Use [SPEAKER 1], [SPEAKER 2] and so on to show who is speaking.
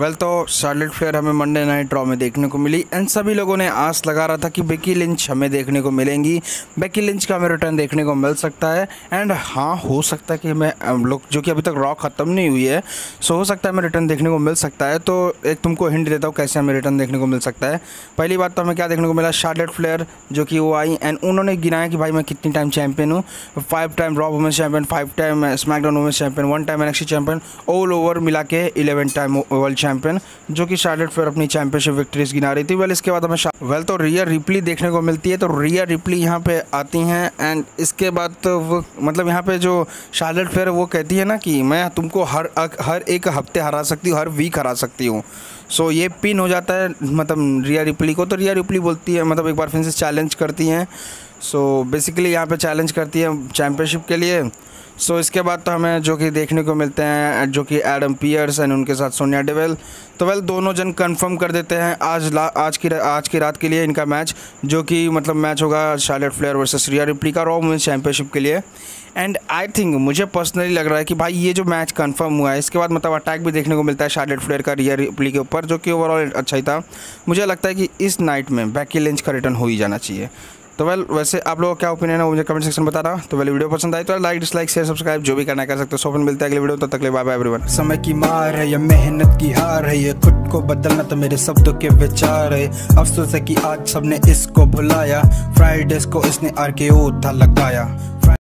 [SPEAKER 1] Well तो Charlotte Flair हमें Monday night Raw में देखने को मिली एंड सभी लोगों ने आस लगा रहा था कि बेकी लिंच हमें देखने को मिलेंगी। बेकी लिंच का हमें रिटर्न देखने को मिल सकता है एंड हाँ हो सकता है कि हमें लोग, जो कि अभी तक रॉ ख़त्म नहीं हुई है सो हो सकता है हमें रिटर्न देखने को मिल सकता है। तो एक तुमको हिंट देता हूँ कैसे हमें रिटर्न देखने को मिल सकता है। पहली बात तो हमें क्या देखने को मिला? शार्लेट फ्लेयर जो कि वो आई एंड उन्होंने गिनाया कि भाई मैं कितनी टाइम चैंपियन हूँ। Five time Raw women's champion five time SmackDown women's champion one time NXT champion all over मिला के इलेवन टाइम वर्ल्ड चैंपियन जो कि शार्लेट फेयर अपनी चैंपियनशिप विक्ट्रीज गिना रही थी। वेल इसके बाद हमें वेल तो रिया रिप्ली देखने को मिलती है तो रिया रिप्ली यहाँ पे आती हैं एंड इसके बाद तो वो मतलब यहाँ पे जो शार्लेट फेयर वो कहती है ना कि मैं तुमको हर हर एक हफ़्ते हरा सकती हूँ हर वीक हरा सकती हूँ। सो so, ये पिन हो जाता है मतलब रिया रिप्ली को तो रिया रिप्ली बोलती है मतलब एक बार फिर से चैलेंज करती हैं। सो बेसिकली यहाँ पे चैलेंज करती है चैम्पियनशिप के लिए। सो so, इसके बाद तो हमें जो कि देखने को मिलते हैं जो कि एडम पियर्स एंड उनके साथ सोनिया डेवेल तो वेल दोनों जन कंफर्म कर देते हैं आज ला आज की आज की रात के लिए इनका मैच जो कि मतलब मैच होगा Charlotte Flair versus Rhea Ripley का रॉ वुमेंस चैम्पियनशिप के लिए। एंड आई थिंक मुझे पर्सनली लग रहा है कि भाई ये जो मैच कंफर्म हुआ है इसके बाद मतलब अटैक भी देखने को मिलता है शार्लेट फ्लेयर का रिया रिप्ली के ऊपर जो कि ओवरऑल अच्छा ही था। मुझे लगता है कि इस नाइट में बैकी लेंच का रिटर्न हो ही जाना चाहिए। तो वेल वैसे आप लोगों का क्या ओपिनियन है वो मुझे कमेंट सेक्शन में बताना। तो वेल वीडियो पसंद आई तो लाइक डिसलाइक शेयर सब्सक्राइब जो भी करना कर सकते हो। सोफन मिलता है अगले वीडियो तब तक ले बाय एवरीवन
[SPEAKER 2] समय की मार है ये मेहनत की हार है ये खुद को बदलना तो मेरे शब्दों के विचार है। अफसोस है कि आज सबने इसको भुलाया फ्राइडेज को इसने आर के था लगाया।